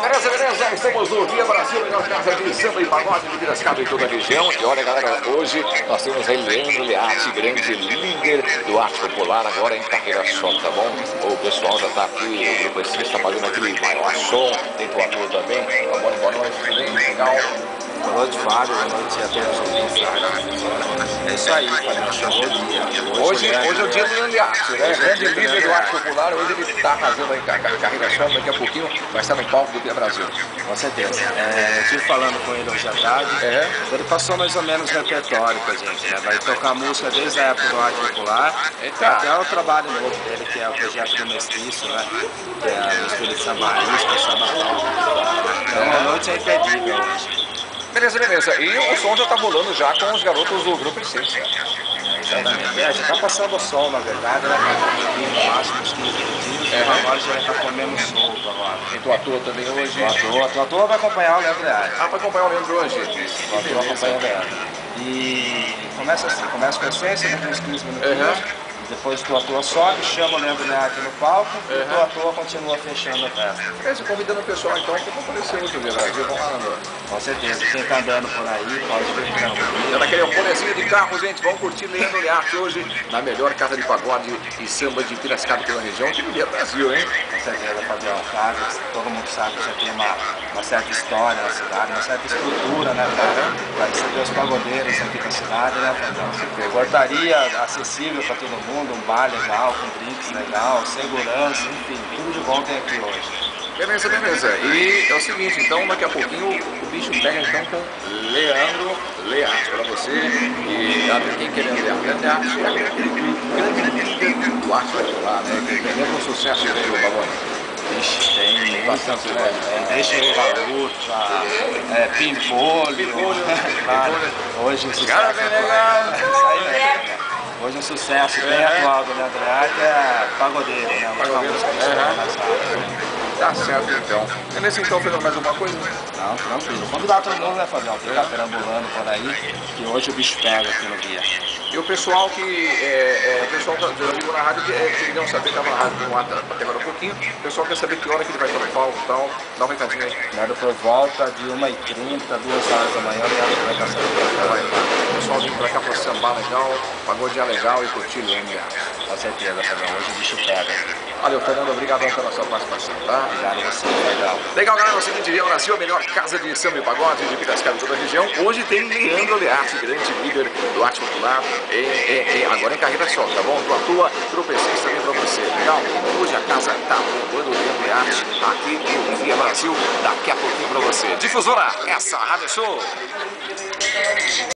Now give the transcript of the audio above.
Beleza, beleza, estamos no Via Brasil, melhor casa de samba e pagode de Piracicaba e toda a região. E olha, galera, hoje nós temos aí Leandro Learte, grande líder do arte popular, agora em carreira solo, tá bom? O pessoal já tá aqui, o grupo assim está fazendo aquele maior som, tem o ator também. Tá bom, boa noite, tudo bem? Legal. Boa noite, Fábio. Boa noite a todos os ouvintes. É dia. Hoje, hoje é o dia do Leandro Learte, né? Grande líder do arte popular. Hoje ele está arrasando aí a carreira solo, daqui a pouquinho vai estar no palco do Via Brasil. Com certeza. É, estive falando com ele hoje à tarde. É. Ele passou mais ou menos repertório pra gente, né? Vai tocar música desde a época do arte popular Eita. até o trabalho novo dele, que é o projeto do Mestiço, né? Que é a mistura de samba raiz, samba rock. Então, uma noite é imperdível hoje. Beleza, beleza. E o som já tá rolando já com os garotos do Grupo Essência. Exatamente. É, já tá passando o sol, na verdade, né? No máximo uns 15 minutinhos. É. Agora já vai estar comendo solto agora. E tu atua também hoje? O ator, o ator vai acompanhar o Leandro Learte. Ah, para acompanhar o Leandro hoje. O ator acompanha o Leandro. E começa assim, começa com a essência, daqui uns 15 minutinhos. Uhum. Depois o ator sobe, chama o Leandro Learte no palco e o ator continua fechando a festa. Beleza, convidando o pessoal então para comparecer hoje no Via Brasil. Vamos lá. Com certeza, quem tá andando por aí pode vir tranquilo. Dando aquele rolezinho de carro, gente. Vamos curtir Leandro Learte hoje na melhor casa de pagode e samba de Piracicaba pela região de Via Brasil, hein? Com certeza, Fabião, casa, todo mundo sabe que já tem uma, uma certa história na cidade, uma certa estrutura, né, cara? Para receber os pagodeiros aqui da cidade, né, Fabião? Portaria acessível para todo mundo, um bar legal, com drinks legal, segurança, enfim, tudo de bom tem aqui hoje. Beleza, beleza. E é o seguinte, então daqui a pouquinho o bicho pega então com Leandro Learte para você. E até quem quer Leandro Learte, é grande arte popular, né? Que tem mesmo sucesso veio o Babone. Ixi, tem Bastante, né? né? Deixa o luta, é, pimpolho, Pimpolho, claro. pimpolho. Hoje um sucesso. Cara, bem legal. Isso aí mesmo. Hoje um sucesso bem atual do Leandro Learte é pagodeiro, né? Pagodeiro, rádios. Tá certo então. Beleza, então, Fernando, mais alguma coisa? Não, tranquilo. Convidar todo mundo, né, Fabião? Ficar perambulando por aí, que hoje o bicho pega aqui no guia. E o pessoal que. É, é, o pessoal já ligou na rádio, que, é, que não saber, estava na rádio ar até agora um pouquinho. O pessoal quer saber que hora que ele vai estar no palco e tal. Dá um recadinho aí. Leandro por volta de 1h30, 2 horas da manhã, Leandro vai estar saindo O pessoal pra sambar legal, pagodear legal e curtir Learte. Com certeza, Fabião. Hoje o bicho pega. Valeu, Fernando. Obrigadão pela sua participação, tá? Obrigado você, legal. Legal, galera. É o seguinte, Via Brasil, a melhor casa de samba e pagode de Piracicaba toda a região. Hoje tem Leandro Learte, grande líder do arte popular, e, e- e agora em carreira só, tá bom? Tu atua, tropecês também pra você, legal? Hoje a casa tá bombando o Leandro Learte aqui no Via Brasil, daqui a pouquinho pra você. Difusora, essa Rádio Show.